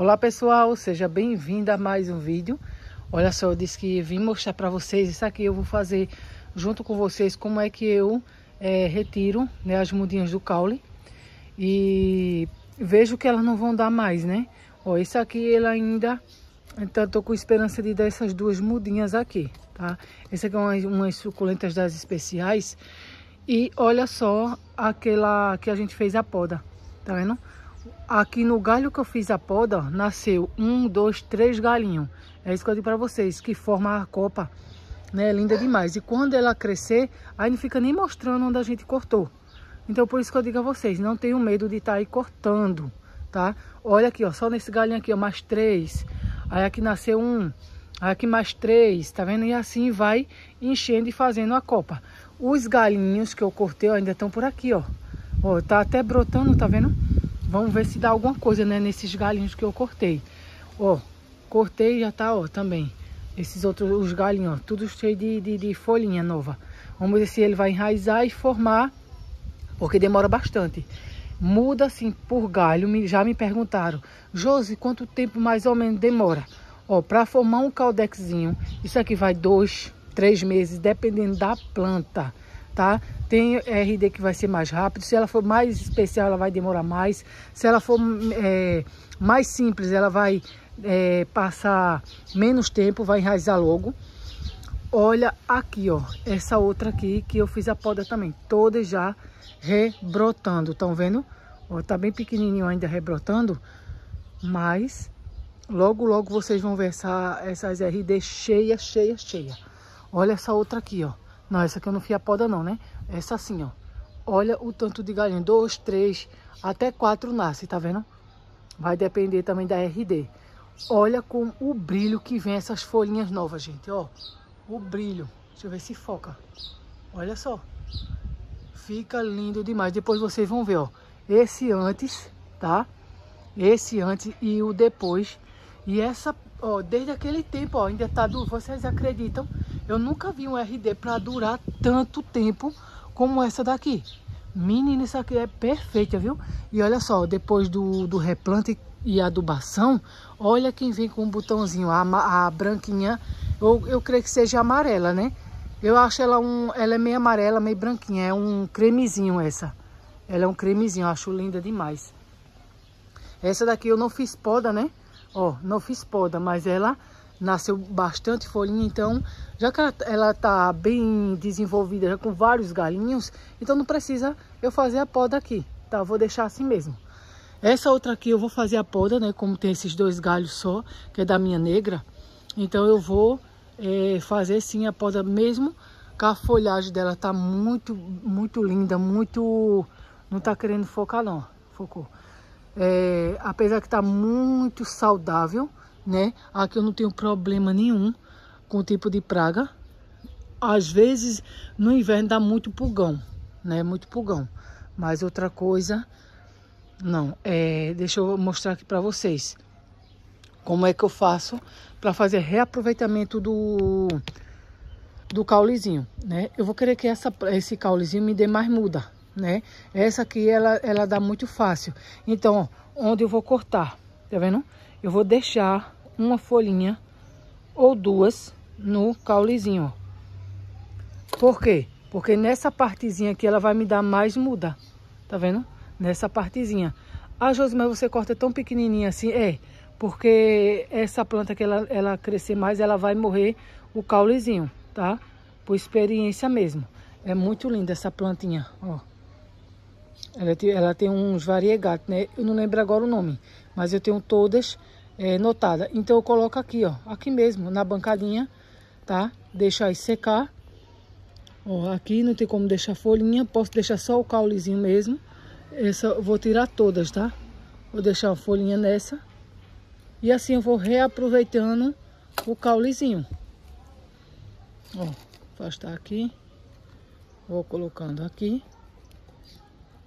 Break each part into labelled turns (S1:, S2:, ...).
S1: Olá pessoal, seja bem-vindo a mais um vídeo. Olha só, eu disse que vim mostrar para vocês, isso aqui eu vou fazer junto com vocês como é que eu é, retiro né, as mudinhas do caule. E vejo que elas não vão dar mais, né? Ó, esse aqui ele ainda, então tô com esperança de dar essas duas mudinhas aqui, tá? Esse aqui é umas, umas suculentas das especiais. E olha só aquela que a gente fez a poda, tá vendo? Aqui no galho que eu fiz a poda, nasceu um, dois, três galinhos. É isso que eu digo para vocês, que forma a copa, né? Linda demais. E quando ela crescer, aí não fica nem mostrando onde a gente cortou. Então por isso que eu digo a vocês, não tenham medo de estar tá aí cortando, tá? Olha aqui, ó, só nesse galinho aqui, ó, mais três. Aí aqui nasceu um, aí aqui mais três, tá vendo? E assim vai enchendo e fazendo a copa. Os galinhos que eu cortei ó, ainda estão por aqui, ó. Ó, tá até brotando, tá vendo? Vamos ver se dá alguma coisa, né, nesses galinhos que eu cortei. Ó, cortei já tá, ó, também. Esses outros, os galinhos, ó, tudo cheio de, de, de folhinha nova. Vamos ver se ele vai enraizar e formar, porque demora bastante. Muda assim por galho, já me perguntaram. Josi, quanto tempo mais ou menos demora? Ó, para formar um caldexinho, isso aqui vai dois, três meses, dependendo da planta tá? Tem RD que vai ser mais rápido, se ela for mais especial ela vai demorar mais, se ela for é, mais simples ela vai é, passar menos tempo, vai enraizar logo. Olha aqui, ó, essa outra aqui que eu fiz a poda também, todas já rebrotando, estão vendo? Ó, tá bem pequenininho ainda rebrotando, mas logo, logo vocês vão ver essa, essas RD cheia, cheia, cheia. Olha essa outra aqui, ó. Não, essa aqui eu não fui a poda não, né? Essa assim, ó. Olha o tanto de galinha. Dois, três, até quatro nasce, tá vendo? Vai depender também da RD. Olha com o brilho que vem essas folhinhas novas, gente, ó. O brilho. Deixa eu ver se foca. Olha só. Fica lindo demais. Depois vocês vão ver, ó. Esse antes, tá? Esse antes e o depois. E essa, ó, desde aquele tempo, ó, ainda tá duro. Vocês acreditam eu nunca vi um RD para durar tanto tempo como essa daqui. Menina, isso aqui é perfeita, viu? E olha só, depois do, do replante e adubação, olha quem vem com um botãozinho, a, a branquinha, eu, eu creio que seja amarela, né? Eu acho ela um, ela é meio amarela, meio branquinha, é um cremezinho essa. Ela é um cremezinho, eu acho linda demais. Essa daqui eu não fiz poda, né? Ó, não fiz poda, mas ela nasceu bastante folhinha, então já que ela está bem desenvolvida, já com vários galinhos, então não precisa eu fazer a poda aqui, tá? Vou deixar assim mesmo. Essa outra aqui eu vou fazer a poda, né? Como tem esses dois galhos só, que é da minha negra, então eu vou é, fazer sim a poda mesmo, que a folhagem dela tá muito, muito linda, muito... Não tá querendo focar não, focou. É, apesar que tá muito saudável, né? Aqui eu não tenho problema nenhum com o tipo de praga. Às vezes no inverno dá muito pulgão, né? Muito pulgão. Mas outra coisa, não. É, deixa eu mostrar aqui para vocês como é que eu faço para fazer reaproveitamento do do caulezinho, né? Eu vou querer que essa, esse caulezinho me dê mais muda, né? Essa aqui, ela, ela dá muito fácil. Então, ó, onde eu vou cortar, tá vendo? Eu vou deixar uma folhinha ou duas no caulezinho, ó. Por quê? Porque nessa partezinha aqui ela vai me dar mais muda, tá vendo? Nessa partezinha. Ah, Josi, mas você corta tão pequenininha assim? É, porque essa planta que ela, ela crescer mais, ela vai morrer o caulezinho, tá? Por experiência mesmo. É muito linda essa plantinha, ó. Ela tem, ela tem uns variegatos, né? Eu não lembro agora o nome, mas eu tenho todas é, notada. Então eu coloco aqui, ó, aqui mesmo, na bancadinha, tá? Deixa aí secar. Ó, aqui não tem como deixar folhinha, posso deixar só o caulezinho mesmo. Essa eu vou tirar todas, tá? Vou deixar uma folhinha nessa. E assim eu vou reaproveitando o caulezinho. Ó, afastar aqui. Vou colocando aqui.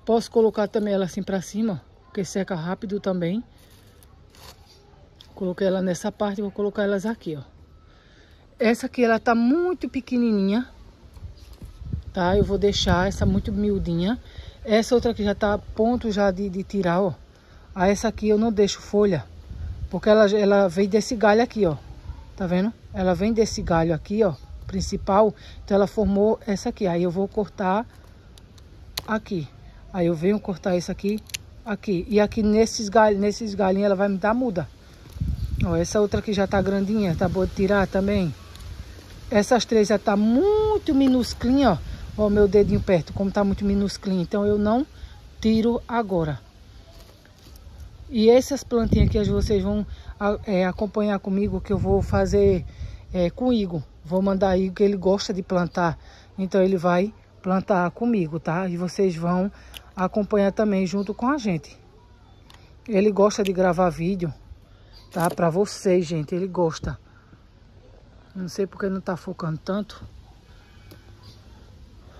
S1: Posso colocar também ela assim pra cima, porque seca rápido também. Coloquei ela nessa parte, vou colocar elas aqui, ó. Essa aqui, ela tá muito pequenininha, tá? Eu vou deixar essa muito miudinha. Essa outra aqui já tá a ponto já de, de tirar, ó. A essa aqui eu não deixo folha, Porque ela, ela vem desse galho aqui, ó. Tá vendo? Ela vem desse galho aqui, ó, principal. Então ela formou essa aqui. Aí eu vou cortar aqui. Aí eu venho cortar isso aqui, aqui. E aqui nesses galhos, nesses galhinhos ela vai me dar muda. Ó, essa outra aqui já tá grandinha, tá boa de tirar também. Essas três já tá muito minusclinha, ó. Ó, meu dedinho perto, como tá muito minusclinho. Então eu não tiro agora. E essas plantinhas que vocês vão é, acompanhar comigo, que eu vou fazer é, com Igor. Vou mandar Igor, que ele gosta de plantar. Então ele vai plantar comigo, tá? E vocês vão acompanhar também junto com a gente. Ele gosta de gravar vídeo, tá? Pra vocês, gente, ele gosta. Não sei porque não tá focando tanto.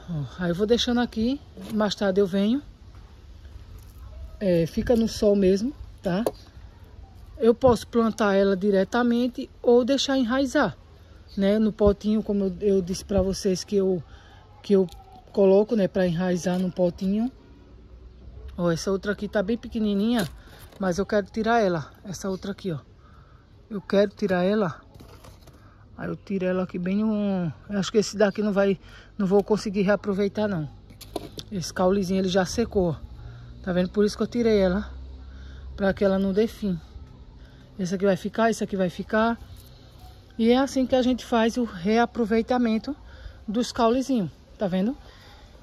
S1: Ó, aí eu vou deixando aqui, mais tarde eu venho. É, fica no sol mesmo, tá? Eu posso plantar ela diretamente ou deixar enraizar, né? No potinho, como eu, eu disse para vocês que eu, que eu coloco, né? Para enraizar no potinho. Ó, essa outra aqui tá bem pequenininha, mas eu quero tirar ela. Essa outra aqui, ó. Eu quero tirar ela. Aí eu tiro ela aqui bem um... Eu acho que esse daqui não vai... Não vou conseguir reaproveitar, não. Esse caulezinho, ele já secou. Tá vendo? Por isso que eu tirei ela para que ela não dê fim. Esse aqui vai ficar, esse aqui vai ficar. E é assim que a gente faz o reaproveitamento dos caulezinhos, tá vendo?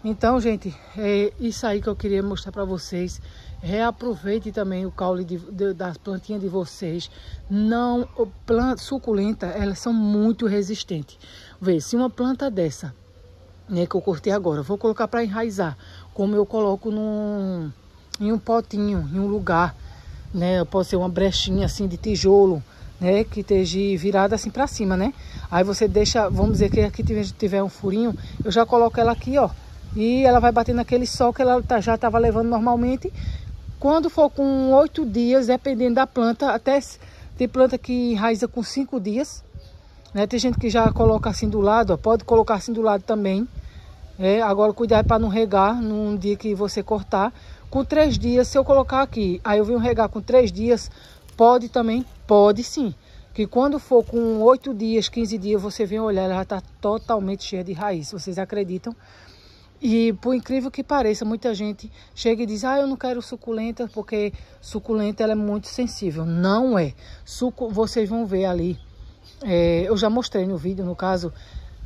S1: Então, gente, é isso aí que eu queria mostrar para vocês. Reaproveite também o caule de, de, das plantinhas de vocês. Não, planta suculenta, elas são muito resistentes. Vê, se uma planta dessa, né, que eu cortei agora, vou colocar para enraizar, como eu coloco num, em um potinho, em um lugar né? Pode ser uma brechinha assim de tijolo, né? Que esteja virada assim para cima, né? Aí você deixa, vamos dizer que aqui tiver um furinho, eu já coloco ela aqui, ó. E ela vai bater naquele sol que ela tá, já estava levando normalmente. Quando for com oito dias, dependendo da planta, até tem planta que enraiza com cinco dias. Né? Tem gente que já coloca assim do lado, ó, pode colocar assim do lado também. É, agora cuidado para não regar num dia que você cortar, com três dias, se eu colocar aqui, aí eu venho regar com três dias, pode também? Pode sim. Que quando for com oito dias, 15 dias, você vem olhar, ela já está totalmente cheia de raiz. Vocês acreditam? E por incrível que pareça, muita gente chega e diz, ah, eu não quero suculenta, porque suculenta ela é muito sensível. Não é. Sucu vocês vão ver ali, é, eu já mostrei no vídeo, no caso,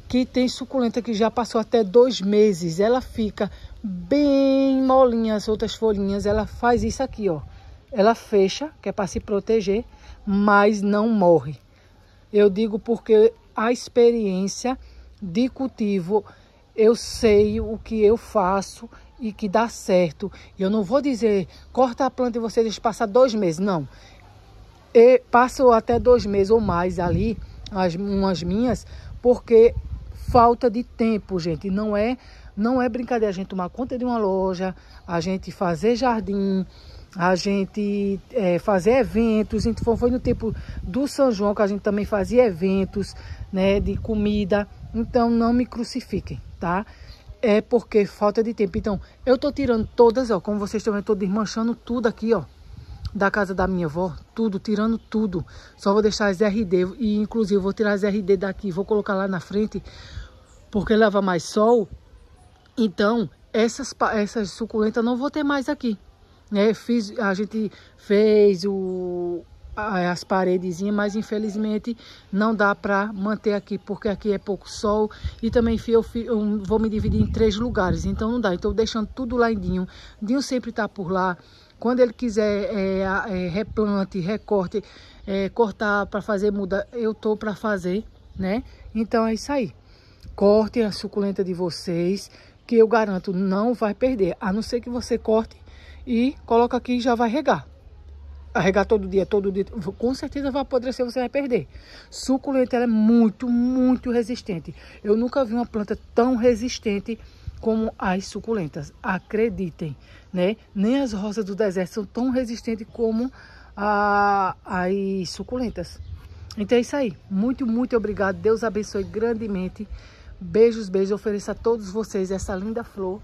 S1: que tem suculenta que já passou até dois meses. Ela fica bem molinha as outras folhinhas. Ela faz isso aqui, ó. Ela fecha, que é para se proteger, mas não morre. Eu digo porque a experiência de cultivo, eu sei o que eu faço e que dá certo. Eu não vou dizer, corta a planta e você deixa passar dois meses. Não. E passo até dois meses ou mais ali, as, umas minhas, porque falta de tempo, gente. Não é não é brincadeira a gente tomar conta de uma loja, a gente fazer jardim, a gente é, fazer eventos. Então foi no tempo do São João que a gente também fazia eventos né, de comida. Então não me crucifiquem, tá? É porque falta de tempo. Então eu tô tirando todas, ó, como vocês estão vendo, tô desmanchando tudo aqui, ó. Da casa da minha avó, tudo, tirando tudo. Só vou deixar as RD e inclusive vou tirar as RD daqui, vou colocar lá na frente, porque leva mais sol então, essas, essas suculentas não vou ter mais aqui. Né? Fiz, a gente fez o, as paredezinhas, mas infelizmente não dá para manter aqui, porque aqui é pouco sol e também eu, eu, vou me dividir em três lugares, então não dá. Então deixando tudo lá em Dinho, Dinho sempre está por lá. Quando ele quiser é, é, replante, recorte, é, cortar para fazer muda, eu tô para fazer, né? Então é isso aí. Cortem a suculenta de vocês, que eu garanto não vai perder, a não ser que você corte e coloca aqui e já vai regar. A regar todo dia, todo dia, com certeza vai apodrecer, você vai perder. Suculenta é muito, muito resistente. Eu nunca vi uma planta tão resistente como as suculentas, acreditem, né? Nem as rosas do deserto são tão resistentes como a, as suculentas. Então é isso aí. Muito, muito obrigado. Deus abençoe grandemente. Beijos, beijos. Ofereço a todos vocês essa linda flor.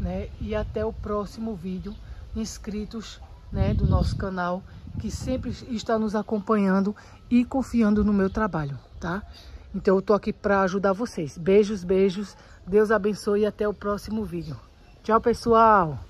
S1: Né? E até o próximo vídeo. Inscritos né, do nosso canal. que sempre está nos acompanhando e confiando no meu trabalho, tá? Então eu tô aqui para ajudar vocês. Beijos, beijos. Deus abençoe e até o próximo vídeo. Tchau, pessoal!